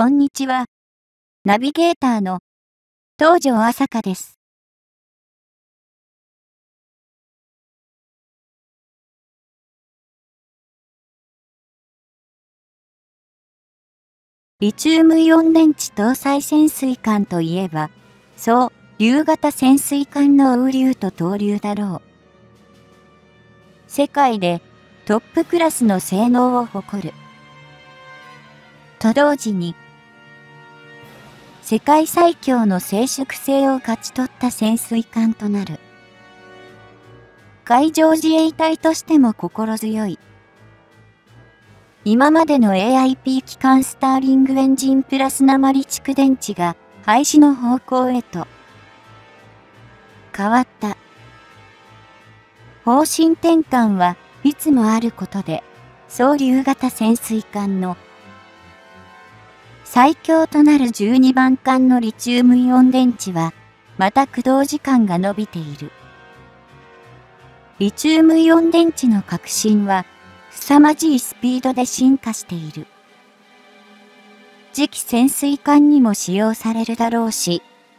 こんにちは。ナビゲーターの東條朝香です。リチウムイオン電池搭載潜水艦といえば、そう、流型潜水艦の雨流と東流だろう。世界でトップクラスの性能を誇る。と同時に、世界最強の静粛性を勝ち取った潜水艦となる。海上自衛隊としても心強い。今までの AIP 機関スターリングエンジンプラス鉛蓄電池が廃止の方向へと変わった。方針転換はいつもあることで、総流型潜水艦の最強となる12番艦のリチウムイオン電池は、また駆動時間が伸びている。リチウムイオン電池の革新は、凄まじいスピードで進化している。次期潜水艦にも使用されるだろうし、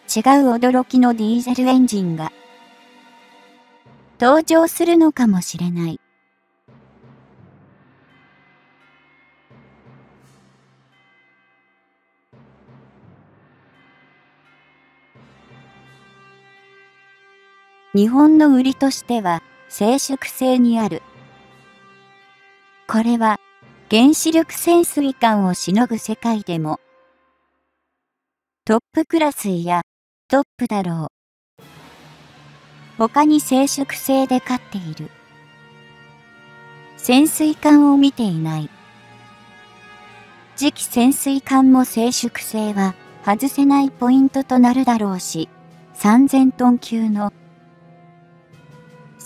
違う驚きのディーゼルエンジンが登場するのかもしれない。日本の売りとしては静粛性にある。これは原子力潜水艦をしのぐ世界でもトップクラスやトップだろう。他に静粛性で勝っている。潜水艦を見ていない。次期潜水艦も静粛性は外せないポイントとなるだろうし、3000トン級の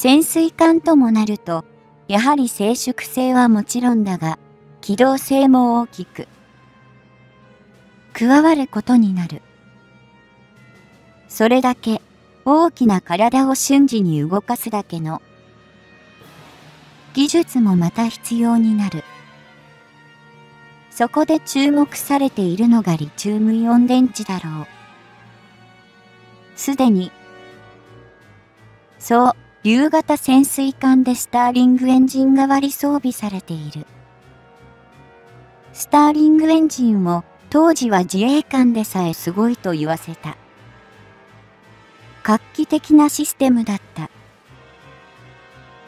潜水艦ともなると、やはり静粛性はもちろんだが、機動性も大きく、加わることになる。それだけ大きな体を瞬時に動かすだけの技術もまた必要になる。そこで注目されているのがリチウムイオン電池だろう。すでに、そう、夕型潜水艦でスターリングエンジン代わり装備されている。スターリングエンジンも当時は自衛艦でさえすごいと言わせた。画期的なシステムだった。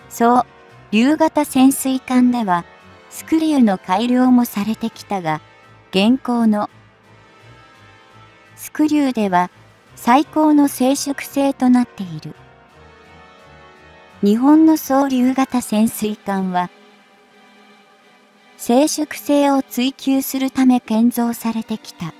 そう、竜型潜水艦では、スクリューの改良もされてきたが、現行のスクリューでは最高の静粛性となっている。日本の総流型潜水艦は、静粛性を追求するため建造されてきた。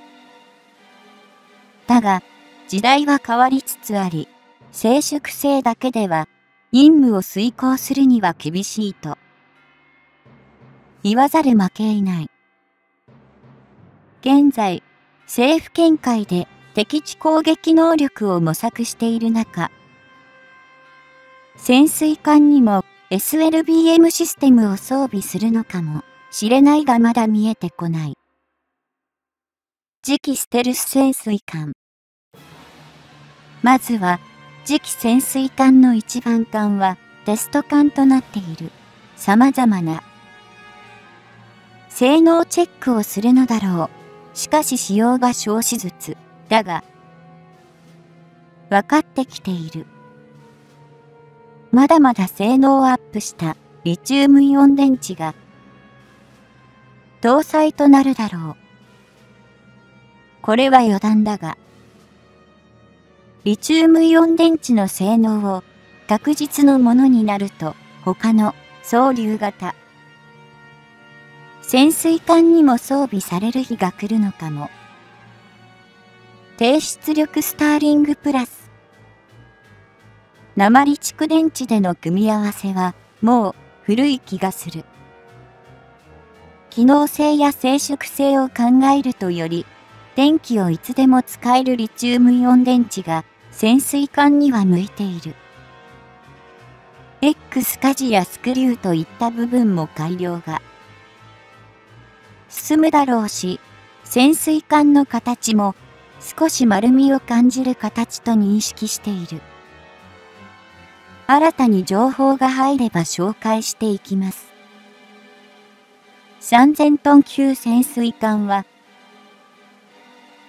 だが、時代は変わりつつあり、静粛性だけでは任務を遂行するには厳しいと言わざる負けいない。現在、政府見解で敵地攻撃能力を模索している中、潜水艦にも SLBM システムを装備するのかもしれないがまだ見えてこない。次期ステルス潜水艦まずは、次期潜水艦の一番艦はテスト艦となっている様々な性能チェックをするのだろう。しかし使用が少しずつ、だが、分かってきている。まだまだ性能アップしたリチウムイオン電池が搭載となるだろう。これは余談だが、リチウムイオン電池の性能を確実のものになると他の総流型潜水艦にも装備される日が来るのかも。低出力スターリングプラス鉛蓄電池での組み合わせはもう古い気がする。機能性や静粛性を考えるとより電気をいつでも使えるリチウムイオン電池が潜水艦には向いている。X 舵やスクリューといった部分も改良が進むだろうし、潜水艦の形も少し丸みを感じる形と認識している。新たに情報が入れば紹介していきます。3000トン級潜水艦は、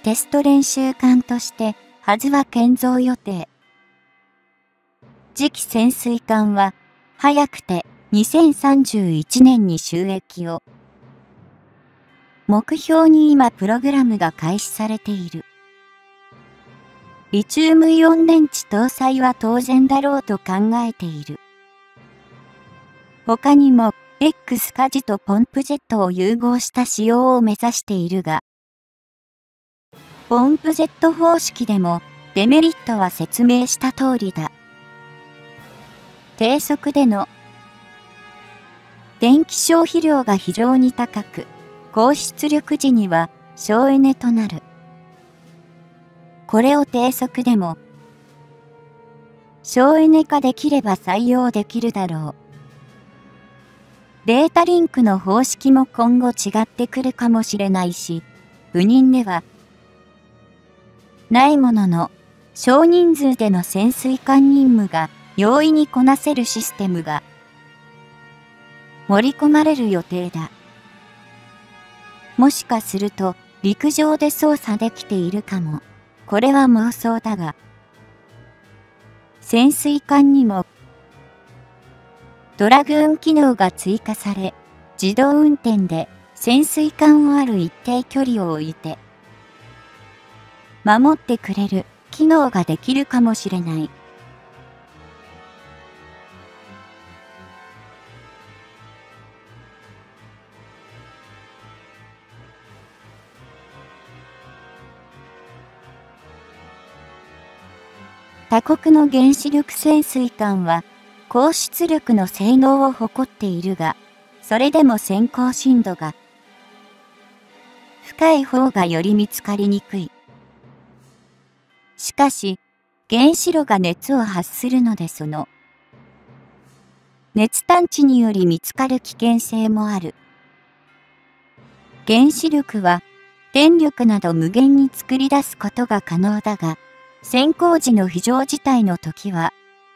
テスト練習艦としてはずは建造予定。次期潜水艦は、早くて2031年に収益を。目標に今プログラムが開始されている。リチウムイオン電池搭載は当然だろうと考えている。他にも X カジとポンプジェットを融合した仕様を目指しているが、ポンプジェット方式でもデメリットは説明した通りだ。低速での電気消費量が非常に高く、高出力時には省エネとなる。これを低速でも、省エネ化できれば採用できるだろう。データリンクの方式も今後違ってくるかもしれないし、不妊では、ないものの、少人数での潜水艦任務が容易にこなせるシステムが盛り込まれる予定だ。もしかすると陸上で操作できているかも。これは妄想だが、潜水艦にもドラグーン機能が追加され、自動運転で潜水艦をある一定距離を置いて、守ってくれる機能ができるかもしれない。他国の原子力潜水艦は高出力の性能を誇っているが、それでも先行深度が深い方がより見つかりにくい。しかし、原子炉が熱を発するのでその熱探知により見つかる危険性もある。原子力は電力など無限に作り出すことが可能だが、先行時の非常事態の時は、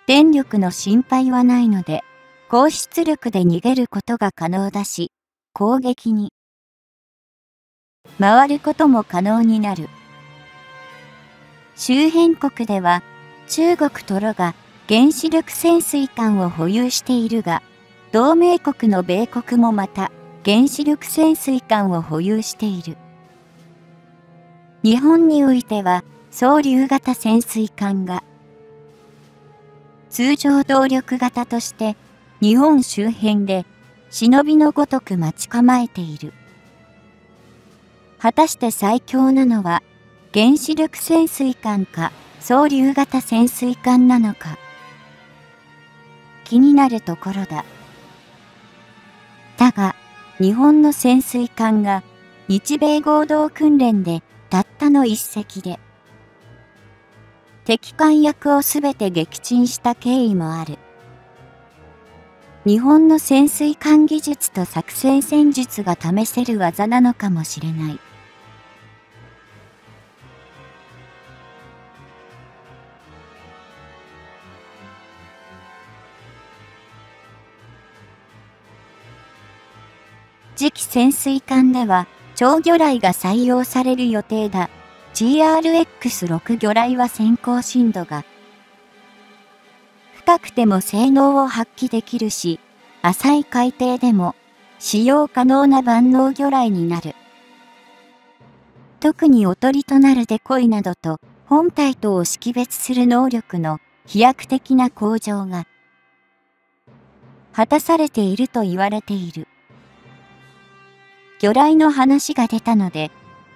電力の心配はないので、高出力で逃げることが可能だし、攻撃に回ることも可能になる。周辺国では、中国とロが原子力潜水艦を保有しているが、同盟国の米国もまた原子力潜水艦を保有している。日本においては、総流型潜水艦が通常動力型として日本周辺で忍びのごとく待ち構えている。果たして最強なのは原子力潜水艦か総流型潜水艦なのか気になるところだ。だが日本の潜水艦が日米合同訓練でたったの一隻で敵艦役をすべて撃沈した経緯もある。日本の潜水艦技術と作戦戦術が試せる技なのかもしれない。次期潜水艦では超魚雷が採用される予定だ。GRX6 魚雷は先行深度が深くても性能を発揮できるし、浅い海底でも使用可能な万能魚雷になる。特におとりとなるデコイなどと本体とを識別する能力の飛躍的な向上が果たされていると言われている。魚雷の話が出たので、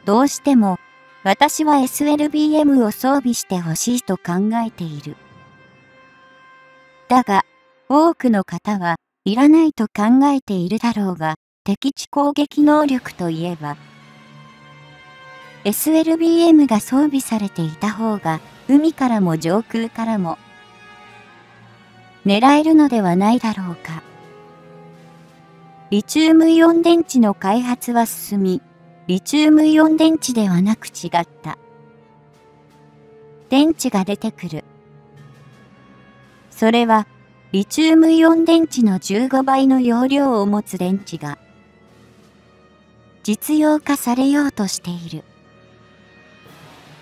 どうしても私は SLBM を装備してほしいと考えている。だが、多くの方はいらないと考えているだろうが、敵地攻撃能力といえば、SLBM が装備されていた方が、海からも上空からも、狙えるのではないだろうか。リチウムイオン電池の開発は進み、リチウムイオン電池ではなく違った。電池が出てくる。それは、リチウムイオン電池の15倍の容量を持つ電池が、実用化されようとしている。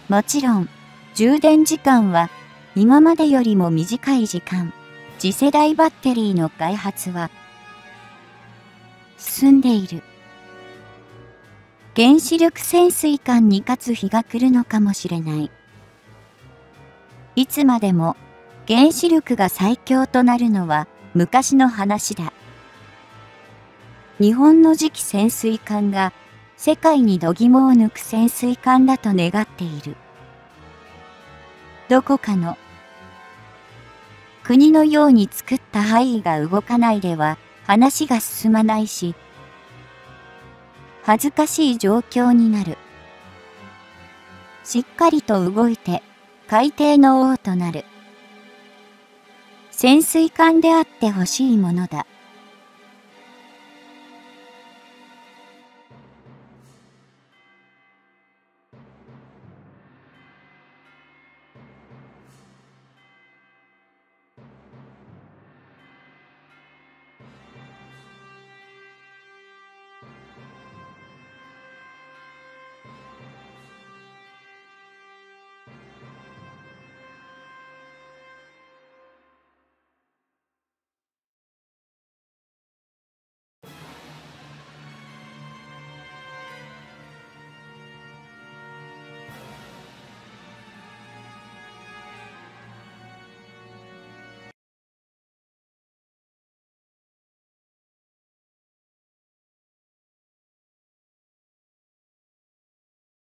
もちろん、充電時間は今までよりも短い時間、次世代バッテリーの開発は進んでいる。原子力潜水艦に勝つ日が来るのかもしれない。いつまでも原子力が最強となるのは昔の話だ。日本の次期潜水艦が世界に度肝を抜く潜水艦だと願っている。どこかの国のように作った範囲が動かないでは話が進まないし、恥ずかしい状況になる。しっかりと動いて海底の王となる。潜水艦であってほしいものだ。